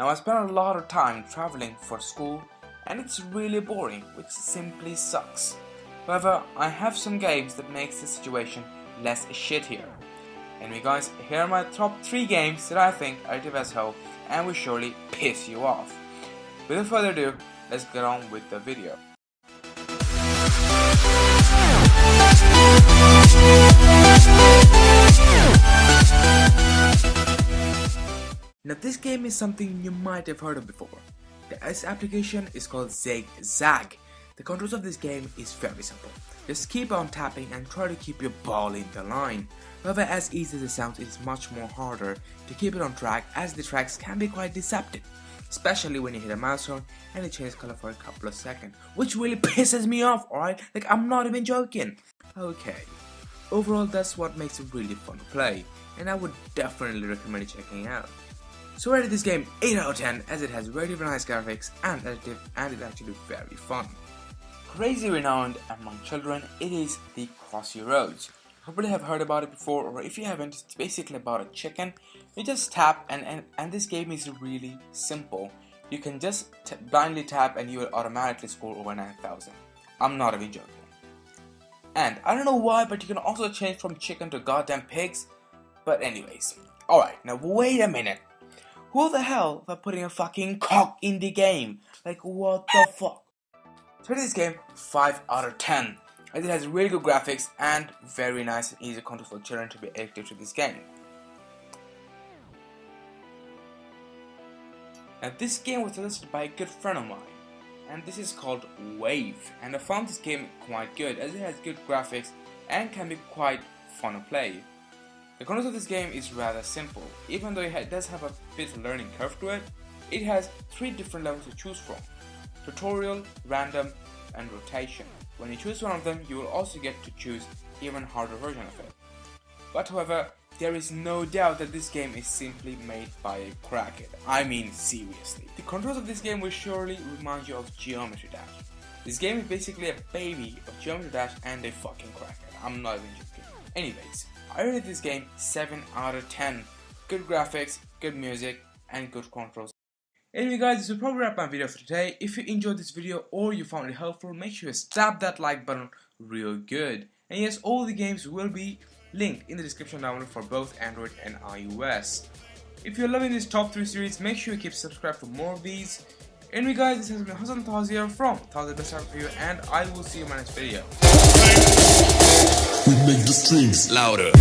Now I spend a lot of time traveling for school and it's really boring, which simply sucks. However, I have some games that makes the situation less shittier. Anyway guys, here are my top 3 games that I think are the best hell and will surely piss you off. Without further ado, let's get on with the video. This game is something you might have heard of before. This application is called Zig-Zag. The controls of this game is very simple. Just keep on tapping and try to keep your ball in the line. However, as easy as it sounds, it is much more harder to keep it on track as the tracks can be quite deceptive. Especially when you hit a milestone and it changes color for a couple of seconds. Which really pisses me off, alright? Like, I'm not even joking. Okay. Overall, that's what makes it really fun to play. And I would definitely recommend checking out. So I rated this game 8 out of 10 as it has very nice graphics and addictive and it's actually very fun. Crazy renowned among children, it is the Crossy Roads. Probably have heard about it before or if you haven't, it's basically about a chicken. You just tap and, and, and this game is really simple. You can just blindly tap and you will automatically score over 9000. I'm not even joking. And I don't know why, but you can also change from chicken to goddamn pigs. But anyways, alright, now wait a minute. Who the hell for putting a fucking cock in the game? Like, what the fuck? So this game, 5 out of 10. As it has really good graphics and very nice and easy controls for children to be addicted to this game. Now this game was suggested by a good friend of mine and this is called Wave and I found this game quite good as it has good graphics and can be quite fun to play. The concept of this game is rather simple. Even though it does have a bit of learning curve to it, it has three different levels to choose from. Tutorial, Random, and Rotation. When you choose one of them, you will also get to choose even harder version of it. But however, there is no doubt that this game is simply made by a crackhead. I mean seriously. The controls of this game will surely remind you of Geometry Dash. This game is basically a baby of Geometry Dash and a fucking crackhead. I'm not even joking. Anyways, I rated this game 7 out of 10. Good graphics, good music, and good controls. Anyway guys, this will probably wrap my video for today. If you enjoyed this video or you found it helpful, make sure you stab that like button real good. And yes, all the games will be linked in the description down below for both Android and iOS. If you're loving this top 3 series, make sure you keep subscribed for more of these. Anyway guys, this has been Hassan Tazia from Tazia Best Time For You and I will see you in my next video. We make the strings louder.